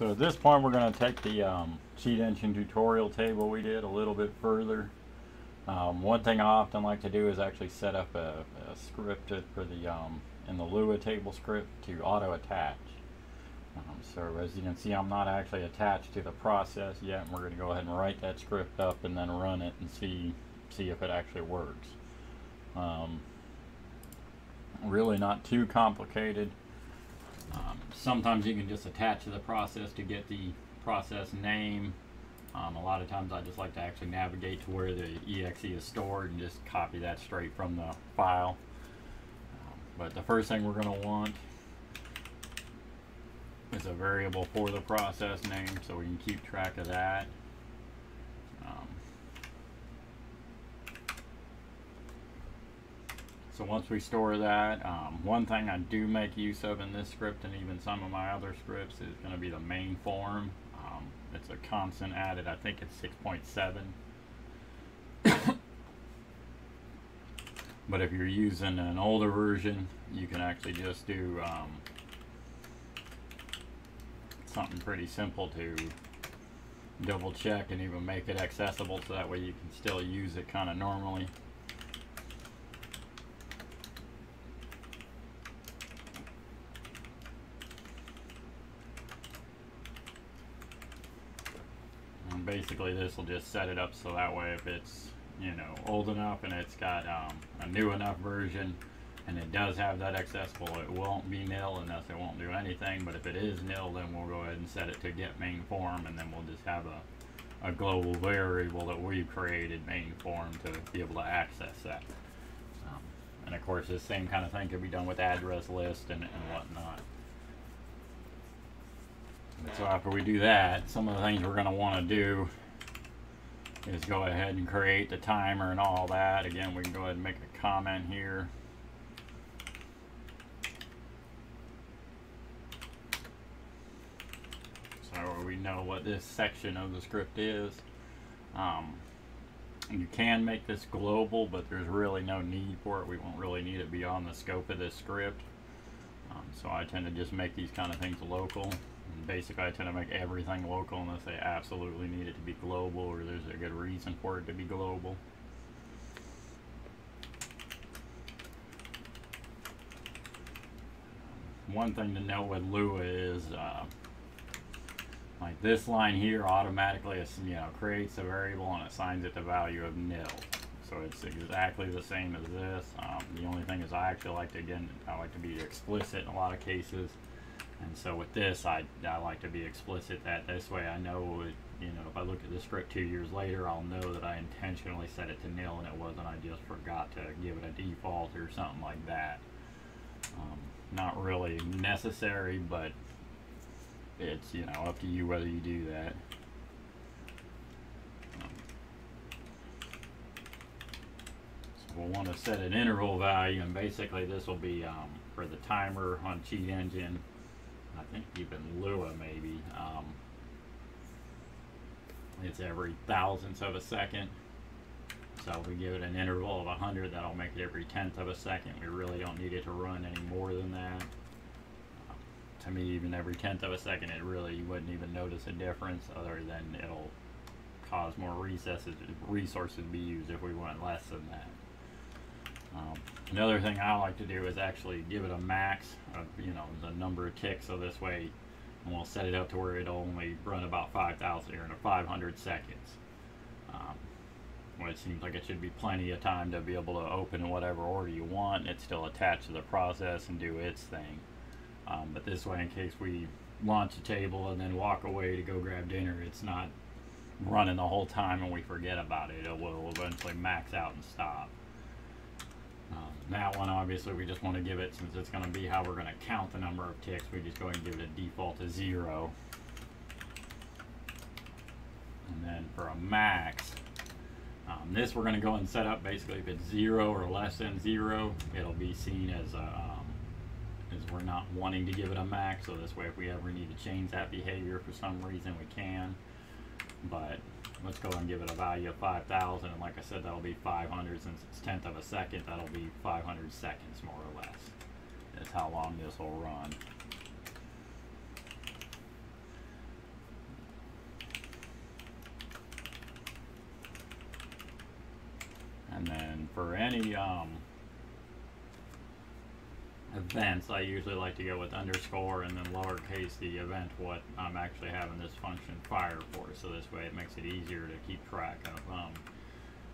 So at this point we're going to take the um, cheat engine tutorial table we did a little bit further. Um, one thing I often like to do is actually set up a, a script for the um, in the Lua table script to auto attach. Um, so as you can see I'm not actually attached to the process yet and we're going to go ahead and write that script up and then run it and see see if it actually works. Um, really not too complicated. Sometimes you can just attach to the process to get the process name. Um, a lot of times I just like to actually navigate to where the exe is stored and just copy that straight from the file. Um, but the first thing we're going to want is a variable for the process name so we can keep track of that. So once we store that, um, one thing I do make use of in this script and even some of my other scripts is going to be the main form. Um, it's a constant added, I think it's 6.7. but if you're using an older version, you can actually just do um, something pretty simple to double check and even make it accessible so that way you can still use it kind of normally. Basically this will just set it up so that way if it's you know old enough and it's got um, a new enough version and it does have that accessible it won't be nil and it won't do anything. But if it is nil then we'll go ahead and set it to get main form and then we'll just have a, a global variable that we've created main form to be able to access that. Um, and of course this same kind of thing could be done with address list and, and whatnot so after we do that, some of the things we're going to want to do is go ahead and create the timer and all that. Again, we can go ahead and make a comment here. So we know what this section of the script is. Um, you can make this global, but there's really no need for it. We won't really need it beyond the scope of this script. Um, so I tend to just make these kind of things local basically I tend to make everything local unless they absolutely need it to be global or there's a good reason for it to be global. One thing to know with Lua is uh, like this line here automatically you know creates a variable and assigns it the value of nil. So it's exactly the same as this. Um, the only thing is I actually like to again I like to be explicit in a lot of cases. And so with this, I, I like to be explicit that this way I know, it, you know, if I look at the script two years later, I'll know that I intentionally set it to nil and it wasn't I just forgot to give it a default or something like that. Um, not really necessary, but it's, you know, up to you whether you do that. Um, we'll want to set an interval value and basically this will be um, for the timer on Cheat Engine I think even Lua maybe. Um, it's every thousandth of a second. So if we give it an interval of 100, that'll make it every tenth of a second. We really don't need it to run any more than that. Um, to me, even every tenth of a second, it really, you wouldn't even notice a difference other than it'll cause more resources, resources to be used if we went less than that. Um, another thing I like to do is actually give it a max of, you know, the number of ticks so this way and we'll set it up to where it'll only run about 5,000 or 500 seconds. Um, well, it seems like it should be plenty of time to be able to open in whatever order you want. It's still attached to the process and do its thing. Um, but this way, in case we launch a table and then walk away to go grab dinner, it's not running the whole time and we forget about it. It will eventually max out and stop. Um, that one, obviously, we just want to give it, since it's going to be how we're going to count the number of ticks, we just go ahead and give it a default to zero. And then for a max, um, this we're going to go and set up basically if it's zero or less than zero, it'll be seen as a, um, as we're not wanting to give it a max. So this way, if we ever need to change that behavior for some reason, we can. But let's go and give it a value of 5,000. And like I said, that'll be 500 since it's tenth of a second. That'll be 500 seconds, more or less. That's how long this will run. And then for any um, events, I usually like to go with underscore and then lowercase the event what I'm actually having this function fire for. So this way it makes it easier to keep track of. Um,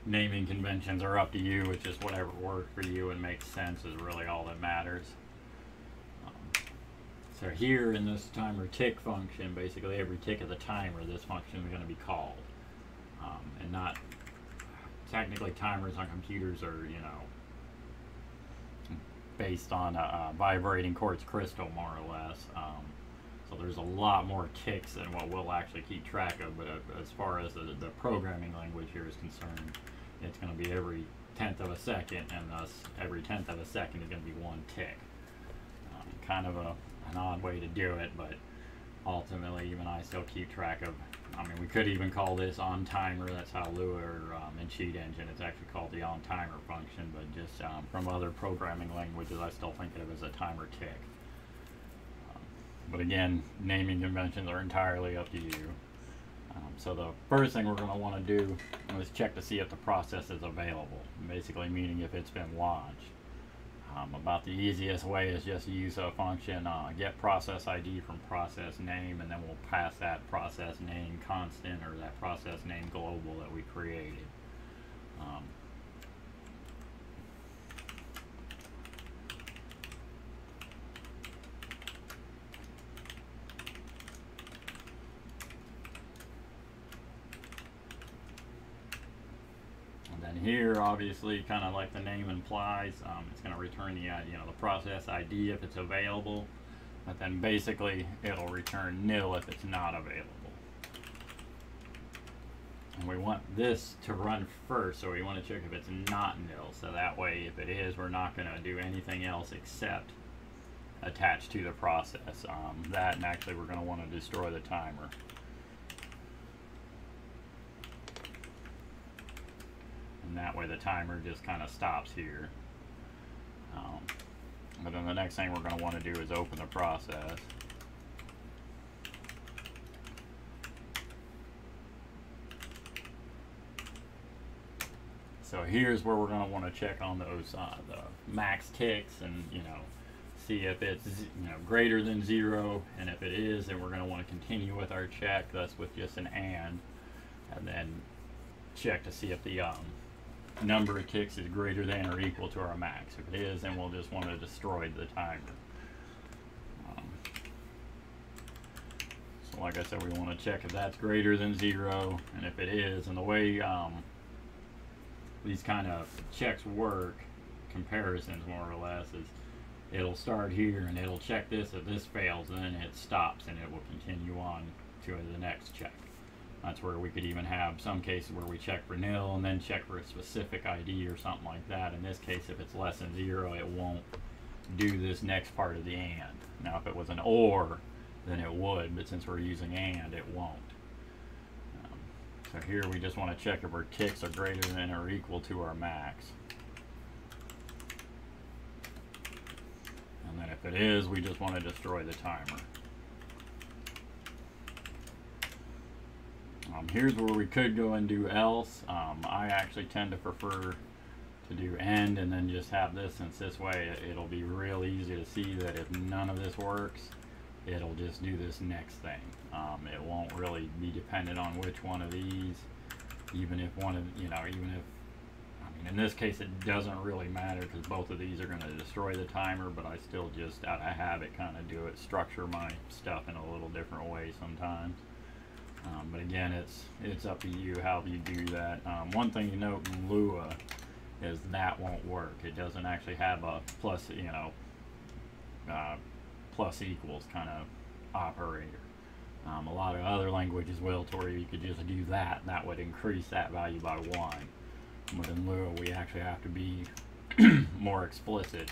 naming conventions are up to you. It's just whatever works for you and makes sense is really all that matters. Um, so here in this timer tick function, basically every tick of the timer, this function is going to be called. Um, and not technically timers on computers are, you know, based on a, a vibrating quartz crystal, more or less. Um, so there's a lot more ticks than what we'll actually keep track of. But uh, as far as the, the programming language here is concerned, it's going to be every tenth of a second, and thus every tenth of a second is going to be one tick. Um, kind of a, an odd way to do it, but ultimately even I still keep track of I mean, we could even call this on timer. That's how Lua um, in Cheat Engine, it's actually called the on timer function. But just um, from other programming languages, I still think of it as a timer tick. Um, but again, naming conventions are entirely up to you. Um, so the first thing we're going to want to do is check to see if the process is available. Basically, meaning if it's been launched. Um, about the easiest way is just to use a function uh, get process ID from process name and then we'll pass that process name constant or that process name global that we created. Um, here, obviously, kind of like the name implies, um, it's going to return the uh, you know the process ID if it's available, but then basically it'll return nil if it's not available. And we want this to run first, so we want to check if it's not nil. So that way, if it is, we're not going to do anything else except attach to the process. Um, that, and actually, we're going to want to destroy the timer. And that way the timer just kind of stops here. Um, but then the next thing we're going to want to do is open the process. So here's where we're going to want to check on those uh, the max ticks and you know see if it's you know greater than zero and if it is then we're going to want to continue with our check thus with just an and and then check to see if the um, number of ticks is greater than or equal to our max. If it is, then we'll just want to destroy the timer. Um, so like I said, we want to check if that's greater than zero, and if it is, and the way um, these kind of checks work, comparisons more or less, is it'll start here and it'll check this. If this fails, then it stops and it will continue on to the next check. That's where we could even have some cases where we check for nil and then check for a specific ID or something like that. In this case, if it's less than zero, it won't do this next part of the AND. Now, if it was an OR, then it would, but since we're using AND, it won't. Um, so here we just want to check if our ticks are greater than or equal to our max. And then if it is, we just want to destroy the timer. Um, here's where we could go and do else. Um, I actually tend to prefer to do end and then just have this since this way it, will be real easy to see that if none of this works it'll just do this next thing. Um, it won't really be dependent on which one of these even if one of, you know, even if I mean in this case it doesn't really matter because both of these are going to destroy the timer but I still just out of habit kind of do it, structure my stuff in a little different way sometimes. Um, but again, it's it's up to you how you do that. Um, one thing you note in Lua is that won't work. It doesn't actually have a plus, you know, uh, plus equals kind of operator. Um, a lot of other languages will, to where you could just do that, and that would increase that value by one. But in Lua, we actually have to be more explicit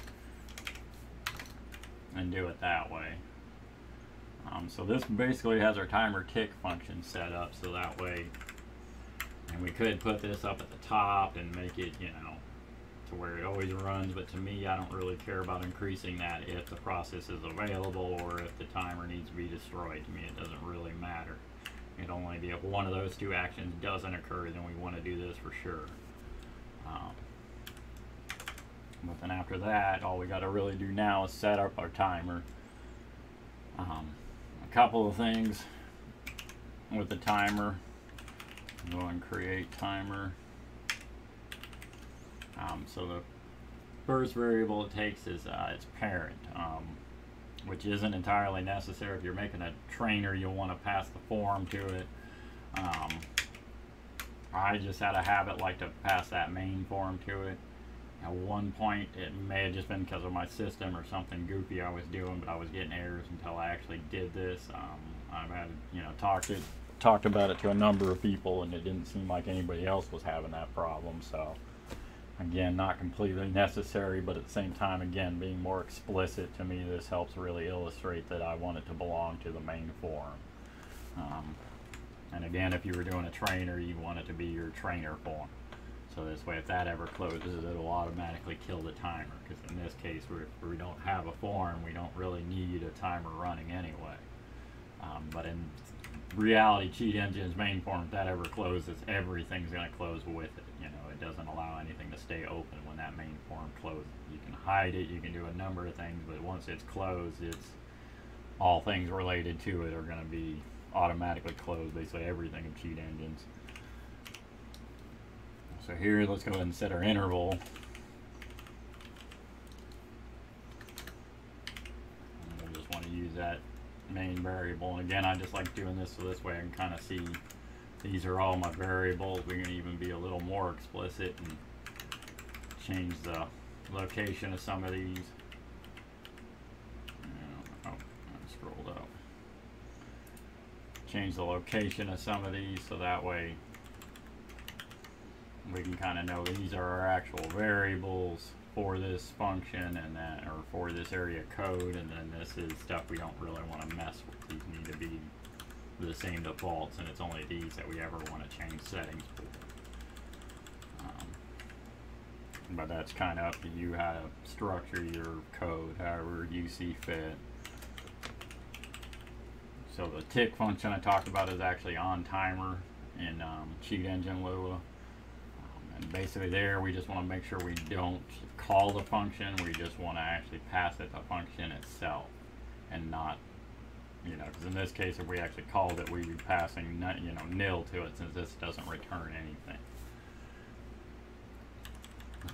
and do it that way. Um, so this basically has our timer tick function set up so that way, and we could put this up at the top and make it, you know, to where it always runs, but to me, I don't really care about increasing that if the process is available or if the timer needs to be destroyed. To me, it doesn't really matter. It only be if one of those two actions doesn't occur, then we want to do this for sure. Um, But then after that, all we got to really do now is set up our timer. Um, couple of things with the timer. Go and create timer. Um, so the first variable it takes is uh, its parent, um, which isn't entirely necessary. If you're making a trainer, you'll want to pass the form to it. Um, I just had a habit like to pass that main form to it. At one point, it may have just been because of my system or something goofy I was doing, but I was getting errors until I actually did this. Um, I've had, you know, talked it, talked about it to a number of people, and it didn't seem like anybody else was having that problem. So, again, not completely necessary, but at the same time, again, being more explicit to me, this helps really illustrate that I want it to belong to the main form. Um, and again, if you were doing a trainer, you want it to be your trainer form. So this way, if that ever closes, it'll automatically kill the timer. Because in this case, we we don't have a form, we don't really need a timer running anyway. Um, but in reality, Cheat Engine's main form, if that ever closes, everything's going to close with it. You know, it doesn't allow anything to stay open when that main form closes. You can hide it, you can do a number of things, but once it's closed, it's all things related to it are going to be automatically closed. Basically, everything of Cheat Engines. So here, let's go ahead and set our interval. And we just want to use that main variable. And again, I just like doing this so this way I can kind of see these are all my variables. We can even be a little more explicit and change the location of some of these. Oh, scrolled up. Change the location of some of these so that way we can kind of know these are our actual variables for this function and then or for this area code and then this is stuff we don't really want to mess with. These need to be the same defaults and it's only these that we ever want to change settings for. Um, but that's kind of up to you how to structure your code however you see fit. So the tick function I talked about is actually on timer in um, Cheat Engine Lua and basically there we just want to make sure we don't call the function, we just want to actually pass it the function itself and not, you know, because in this case if we actually called it we'd be passing, you know, nil to it since this doesn't return anything.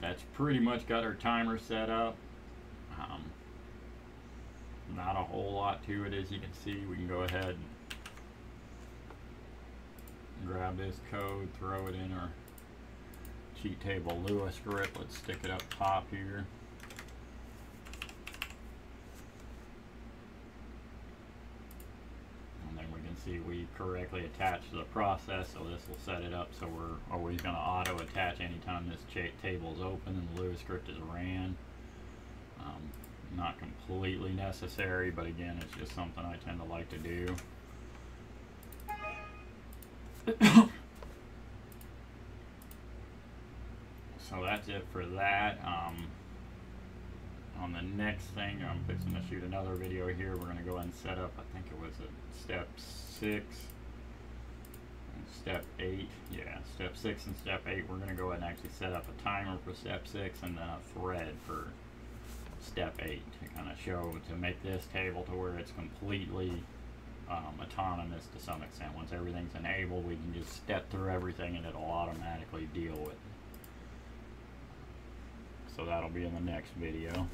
That's pretty much got our timer set up. Um, not a whole lot to it as you can see. We can go ahead and grab this code, throw it in our cheat table Lua script. Let's stick it up top here. And then we can see we correctly attached the process, so this will set it up so we're always going to auto attach anytime this table is open and the Lua script is ran. Um, not completely necessary, but again, it's just something I tend to like to do. so that's it for that. Um, on the next thing, I'm fixing to shoot another video here. We're going to go ahead and set up, I think it was a step six, step eight. Yeah, step six and step eight. We're going to go ahead and actually set up a timer for step six and then a thread for step eight to kind of show, to make this table to where it's completely um, autonomous to some extent. Once everything's enabled, we can just step through everything and it'll automatically deal with it. So that'll be in the next video.